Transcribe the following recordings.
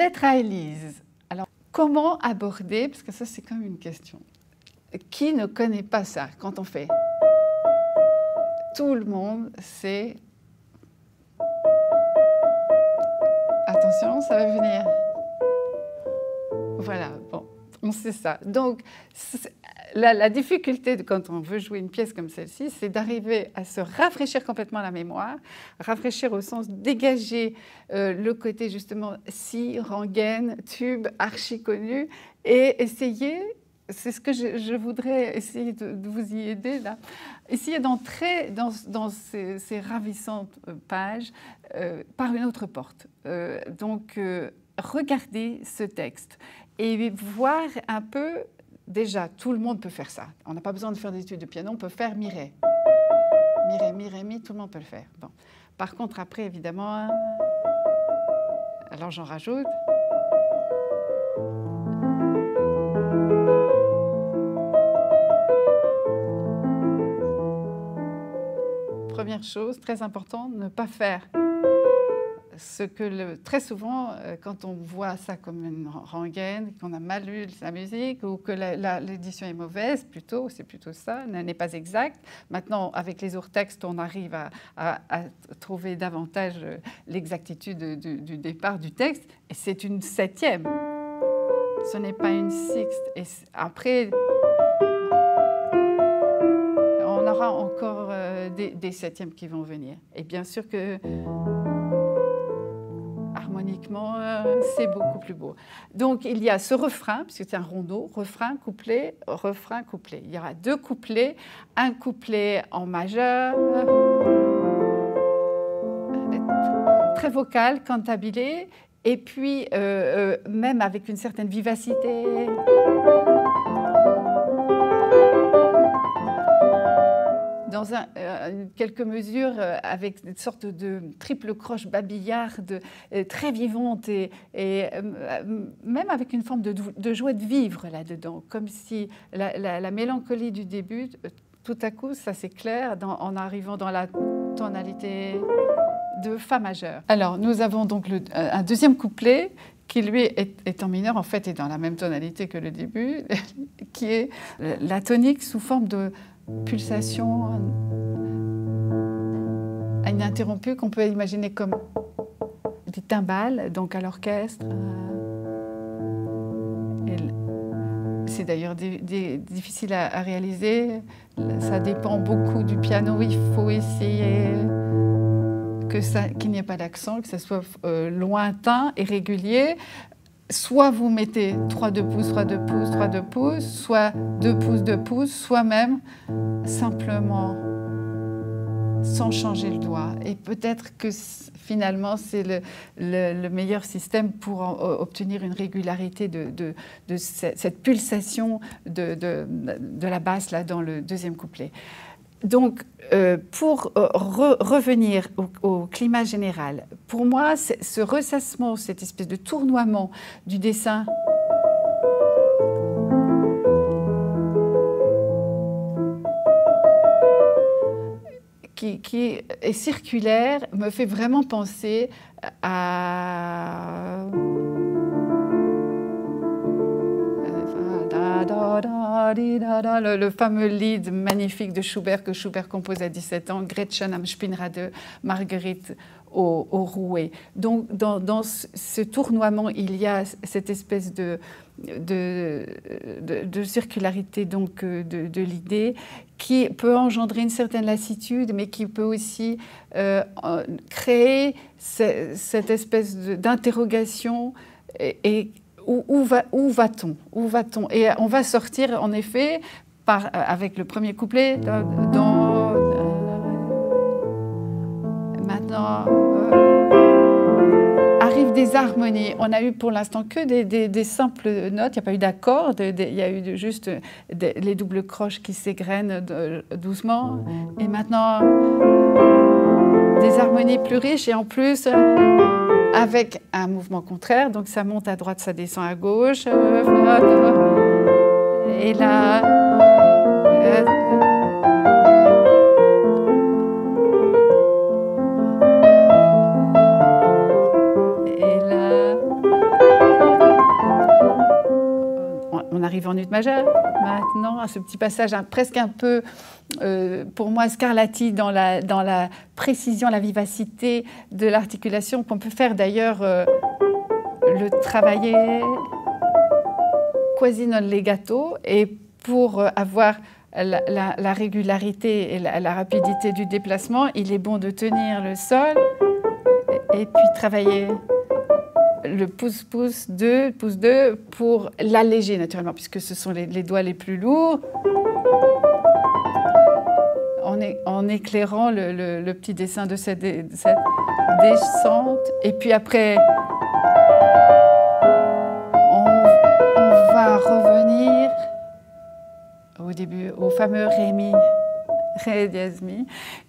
lettre à Élise. Alors, comment aborder, parce que ça c'est comme une question. Qui ne connaît pas ça quand on fait? Tout le monde sait. Attention, ça va venir. Voilà, bon, on sait ça. Donc, la, difficulté quand on veut jouer une pièce comme celle-ci, c'est d'arriver à se rafraîchir complètement la mémoire, rafraîchir au sens dégager euh, le côté justement si, rengaine, tube, archi connu, et essayer c'est ce que je, voudrais essayer de, vous y aider là. Essayer d'entrer dans, ces, ravissantes euh, pages euh, par une autre porte. donc, regardez ce texte et voir un peu déjà, tout le monde peut faire ça. On n'a pas besoin de faire des études de piano, on peut faire. Mireille, Mireille, Mi, tout le monde peut le faire. Par contre, après, évidemment, alors j'en rajoute. Première chose, très importante, ne pas faire ce que très souvent, euh, quand on voit ça comme une rengaine, qu'on a mal lu sa musique ou que l'édition est mauvaise, plutôt, c'est plutôt ça, n'est pas exacte. Maintenant, avec les autres textes, on arrive à, trouver davantage euh, l'exactitude du, départ du texte, et c'est une septième. Ce n'est pas une sixte. Et après, on aura encore euh, des, des septièmes qui vont venir. Et bien sûr que euh, c'est beaucoup plus beau. Donc il y a ce refrain, puisque c'est un rondeau, refrain, couplet, refrain, couplet. Il y aura deux couplets, un couplet en majeur, très vocal, cantabilé, et puis euh, euh, même avec une certaine vivacité. Dans un, euh, quelques mesures euh, avec une sorte de triple croche babillarde euh, très vivante et, même avec une forme de, joie de vivre là-dedans, comme si la, mélancolie du début, tout à coup, ça s'éclaire en arrivant dans la tonalité de Fa majeur. Alors, nous avons donc un deuxième couplet qui lui est, est, en mineur, en fait, est dans la même tonalité que le début, qui est la tonique sous forme de, pulsation ininterrompue qu'on peut imaginer comme des timbales, donc à l'orchestre. C'est d'ailleurs difficile à, réaliser. Ça dépend beaucoup du piano. Il faut essayer qu'il n'y ait pas d'accent, que ce soit euh, lointain et régulier soit vous mettez 3 2 pouces, 3 2 pouces, 3 2 pouces, soit 2 pouces, 2 pouces, soit même simplement sans changer le doigt. Et peut-être que finalement, c'est le, meilleur système pour obtenir une régularité de, cette pulsation de, la basse là, dans le deuxième couplet. Donc, euh, pour euh, revenir au, climat général, pour moi, ce ressassement, cette espèce de tournoiement du dessin, qui, qui, est circulaire, me fait vraiment penser à le, fameux lead magnifique de Schubert que Schubert compose à 17 ans, Gretchen am Spinnrade, Marguerite au, rouet. Donc dans, ce tournoiement, il y a cette espèce de, circularité donc euh, de, l'idée qui peut engendrer une certaine lassitude, mais qui peut aussi euh, créer cette espèce d'interrogation et, où, va, où va-t-on? Où va-t-on? Et on va sortir, en effet, par, euh, avec le premier couplet, dans... Euh, maintenant, euh, arrivent des harmonies. On a eu pour l'instant que des, simples notes, il n'y a pas eu d'accord, il y a eu juste les doubles croches qui s'égrènent doucement. Et maintenant, des harmonies plus riches et en plus avec un mouvement contraire. Donc ça monte à droite, ça descend à gauche. Euh, et là. Euh, et là. On arrive en ut majeure maintenant, à ce petit passage hein, presque un peu euh, pour moi, scarlatti dans la, précision, la vivacité de l'articulation, qu'on peut faire d'ailleurs euh, le travailler quasi non legato, et pour avoir la, régularité et la, rapidité du déplacement, il est bon de tenir le sol et, puis travailler le pouce-pouce 2, pouce 2 pour l'alléger naturellement, puisque ce sont les, doigts les plus lourds. En, éclairant le, petit dessin de cette, descente. Et puis après, on va revenir au début, au fameux Rémi, Ré.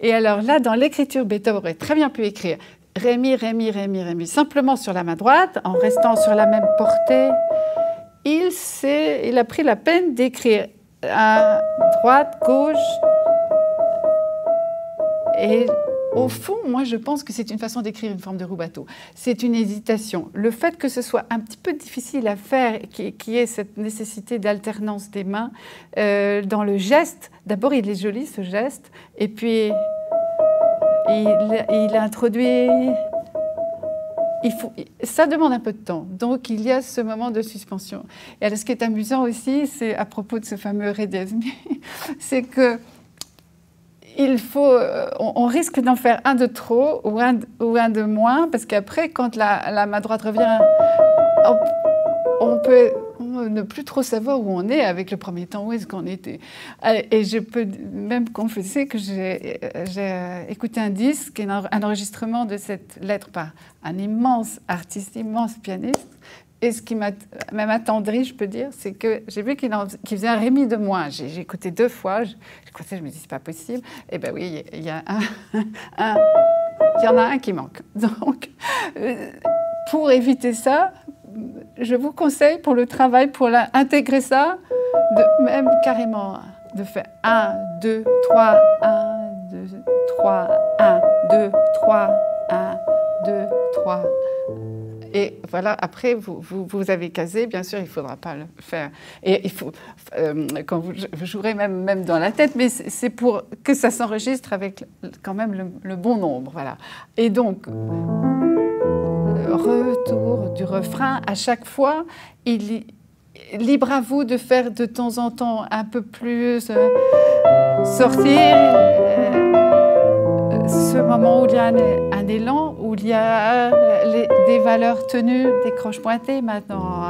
Et alors là, dans l'écriture, Beethoven aurait très bien pu écrire Rémi, Rémi, Rémi, Rémi, simplement sur la main droite, en restant sur la même portée. Il, il a pris la peine d'écrire à droite, gauche. Et au fond, moi, je pense que c'est une façon d'écrire une forme de rubato. C'est une hésitation. Le fait que ce soit un petit peu difficile à faire, qui, qui ait cette nécessité d'alternance des mains euh, dans le geste, d'abord, il est joli ce geste, et puis il, il introduit. Ça demande un peu de temps. Donc, il y a ce moment de suspension. Et alors, ce qui est amusant aussi, c'est à propos de ce fameux Redesmi, c'est que il faut, euh, on, risque d'en faire un de trop ou un, ou un de moins, parce qu'après, quand la, main droite revient, on, peut ne plus trop savoir où on est avec le premier temps, où est-ce qu'on était. Et je peux même confesser que j'ai écouté un disque, un enregistrement de cette lettre par un immense artiste, immense pianiste, et ce qui m'a même attendri, je peux dire, c'est que j'ai vu qu'il faisait un Rémi de moins. J'ai écouté deux fois, je, je me dis, c'est pas possible. Et eh ben oui, il y, a un, en a un qui manque. Donc, euh, pour éviter ça, je vous conseille pour le travail, pour intégrer ça, même carrément de faire 1, 2, 3, 1, 2, 3, 1, 2, 3, 1, 2, 3. Et voilà, après, vous, vous, avez casé, bien sûr, il ne faudra pas le faire. Et il faut, euh, quand vous, jouerez même, même dans la tête, mais c'est pour que ça s'enregistre avec quand même le, bon nombre. Voilà. Et donc, retour du refrain, à chaque fois, il, libre à vous de faire de temps en temps un peu plus euh, sortir. Euh, ce moment où il y a un, élan, où il y a des valeurs tenues, des croches pointées maintenant.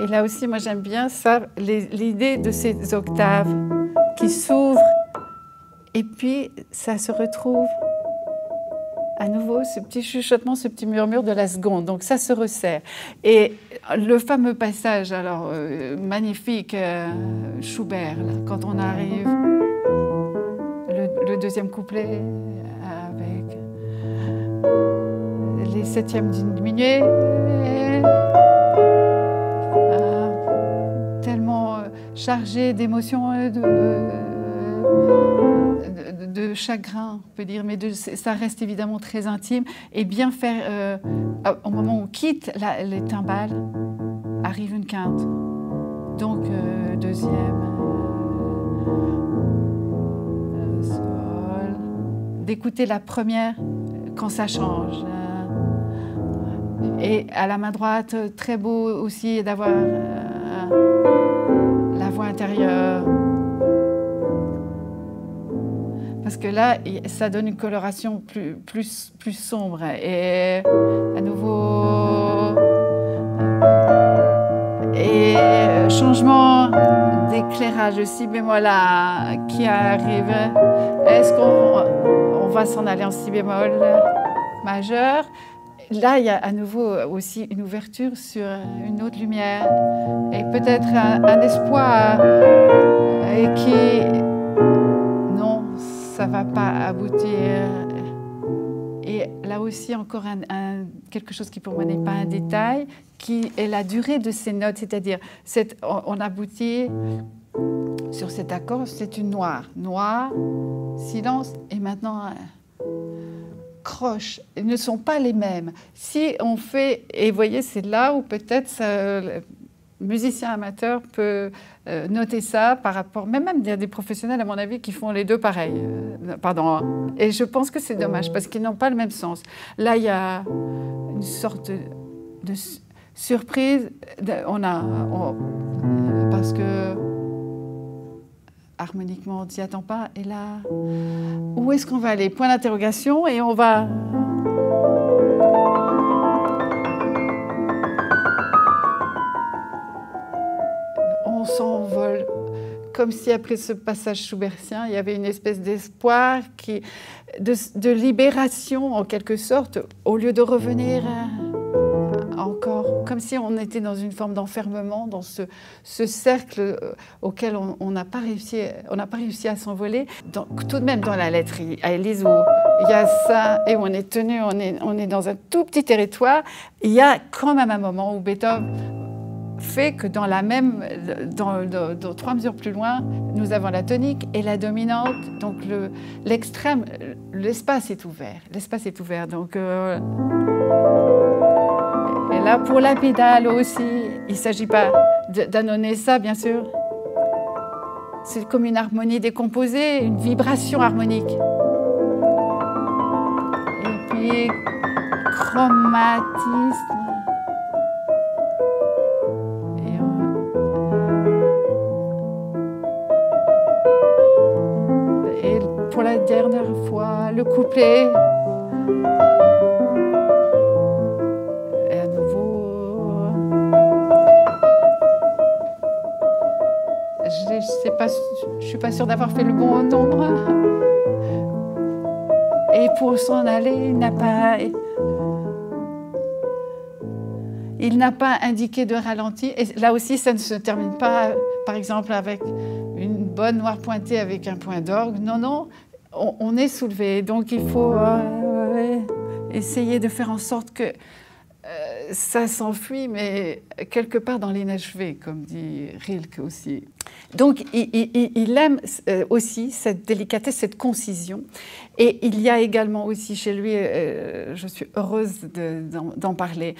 Et là aussi, moi j'aime bien ça, l'idée de ces octaves qui s'ouvrent et puis ça se retrouve à nouveau ce petit chuchotement, ce petit murmure de la seconde. Donc ça se resserre. Et le fameux passage, alors euh, magnifique, euh, Schubert, quand on arrive le deuxième couplet les septièmes diminués. tellement euh, chargé d'émotions, euh, de, de, chagrin, on peut dire, mais de, ça reste évidemment très intime. Et bien faire, euh, au moment où on quitte les timbales, arrive une quinte. Donc, deuxième d'écouter la première quand ça change. Et à la main droite, très beau aussi d'avoir euh, la voix intérieure. Parce que là, ça donne une coloration plus, plus, plus sombre. Et à nouveau. Et changement d'éclairage aussi, mais voilà, qui arrive. Est-ce qu'on on va s'en aller en si bémol majeur? Là, il y a à nouveau aussi une ouverture sur une autre lumière et peut-être un, espoir et qui, non, ça va pas aboutir. Et là aussi, encore quelque chose qui pour moi n'est pas un détail, qui est la durée de ces notes, c'est-à-dire on aboutit sur cet accord, c'est une noire. Noir, silence, et maintenant croche. Ils ne sont pas les mêmes. Si on fait, et vous voyez, c'est là où peut-être musicien amateur peut euh, noter ça par rapport, même, même il y a des professionnels à mon avis qui font les deux pareils. Euh, pardon. Hein. Et je pense que c'est dommage parce qu'ils n'ont pas le même sens. Là, il y a une sorte de, surprise. on a, parce que harmoniquement, on ne s'y attend pas. Et là, où est-ce qu'on va aller? Point d'interrogation et on va on s'envole comme si après ce passage schoubertien, il y avait une espèce d'espoir, de, libération en quelque sorte, au lieu de revenir comme si on était dans une forme d'enfermement, dans ce, cercle euh, auquel on n'a pas, réussi, à s'envoler. Tout de même dans la lettre à Élise, où il y a ça, et où on est tenu, on est, on est dans un tout petit territoire, il y a quand même un moment où Beethoven fait que dans la même, dans, trois mesures plus loin, nous avons la tonique et la dominante. Donc l'extrême, l'espace est ouvert. L'espace est ouvert. Donc euh, et là pour la pédale aussi, il ne s'agit pas d'annoncer ça, bien sûr. C'est comme une harmonie décomposée, une vibration harmonique. Et puis chromatisme. la dernière fois, le couplet. Je ne suis pas sûre d'avoir fait le bon nombre. Et pour s'en aller, il n'a pas. Il n'a pas indiqué de ralenti. Et là aussi, ça ne se termine pas, par exemple, avec une bonne noire pointée avec un point d'orgue. Non, non, on, est soulevé. Donc il faut euh, essayer de faire en sorte que ça s'enfuit, mais quelque part dans l'inachevé, comme dit Rilke aussi. Donc il, aime euh, aussi cette délicatesse, cette concision. Et il y a également aussi chez lui, je suis heureuse d'en parler,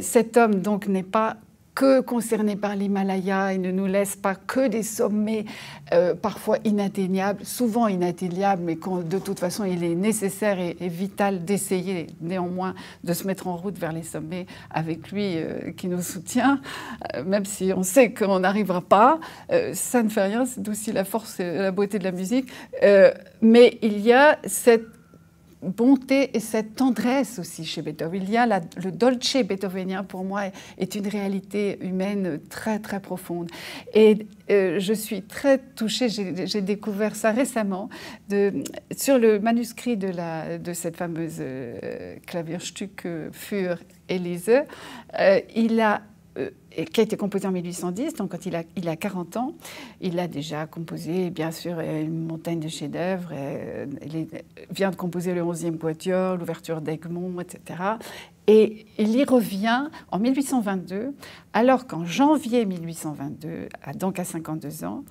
cet homme donc n'est pas que concerné par l'Himalaya. Il ne nous laisse pas que des sommets euh, parfois inatteignables, souvent inatteignables, mais de toute façon, il est nécessaire et, vital d'essayer néanmoins de se mettre en route vers les sommets avec lui euh, qui nous soutient, euh, même si on sait qu'on n'arrivera pas. ça ne fait rien, c'est aussi la force et la beauté de la musique. mais il y a cette bonté et cette tendresse aussi chez Beethoven. Il y a le dolce beethovenien, pour moi, est une réalité humaine très, très profonde. Et euh, je suis très touchée, j'ai découvert ça récemment, sur le manuscrit de, cette fameuse euh, Klavierstück für Elise. Il a euh, qui a été composé en 1810, donc quand il a, il a 40 ans, il a déjà composé, bien sûr, une montagne de chefs-d'œuvre. Euh, il vient de composer le 11e Quatuor, l'ouverture d'Egmont, etc. Et il y revient en 1822, alors qu'en janvier 1822, donc à 52 ans,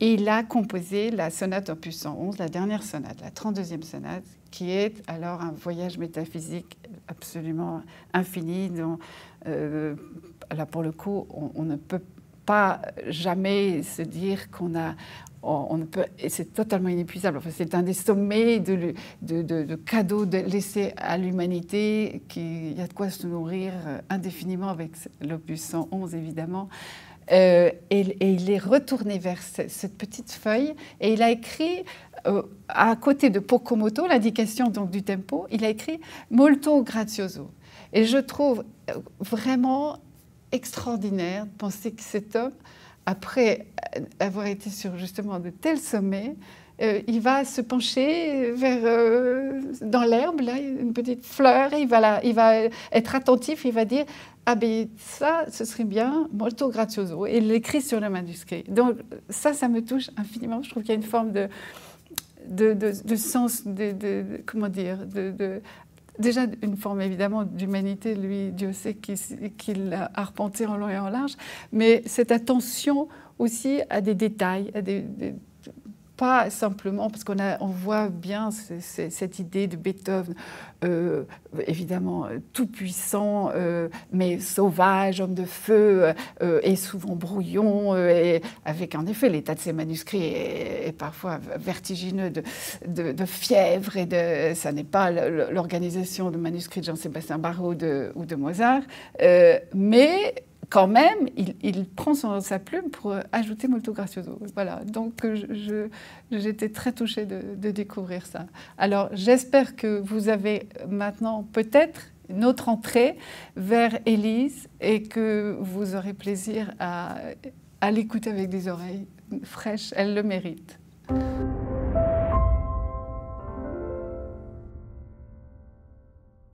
il a composé la sonate opus 111, la dernière sonate, la 32e sonate, qui est alors un voyage métaphysique absolument infini, dont euh, là pour le coup, on, ne peut pas jamais se dire qu'on a, on, peut, et c'est totalement inépuisable. Enfin, c'est un des sommets de, de, de, cadeaux laissés à l'humanité. Il y a de quoi se nourrir euh, indéfiniment avec l'opus 111, évidemment. Euh, et, il est retourné vers cette petite feuille et il a écrit à côté de Pocomoto, l'indication donc du tempo, il a écrit molto grazioso. Et je trouve vraiment extraordinaire de penser que cet homme, après avoir été sur justement de tels sommets, euh, il va se pencher vers euh, dans l'herbe, là, une petite fleur, et il va, il va être attentif, il va dire ah ben ça, ce serait bien, molto grazioso, et il l'écrit sur le manuscrit. Donc ça, ça me touche infiniment. Je trouve qu'il y a une forme de de, de, sens, de, comment dire, de, déjà une forme évidemment d'humanité, lui, Dieu sait qu'il l'a arpenté en long et en large, mais cette attention aussi à des détails, à des, pas simplement, parce qu'on on voit bien cette idée de Beethoven, euh, évidemment tout puissant, euh, mais sauvage, homme de feu, euh, et souvent brouillon, avec en effet l'état de ses manuscrits est, parfois vertigineux de, fièvre, et de, ça n'est pas l'organisation de manuscrits de Jean-Sébastien de, ou de Mozart, mais quand même, il, prend sa plume pour ajouter molto gracioso. Voilà, donc j'étais très touchée de, découvrir ça. Alors j'espère que vous avez maintenant peut-être notre entrée vers Élise et que vous aurez plaisir à l'écouter avec des oreilles fraîches. Elle le mérite.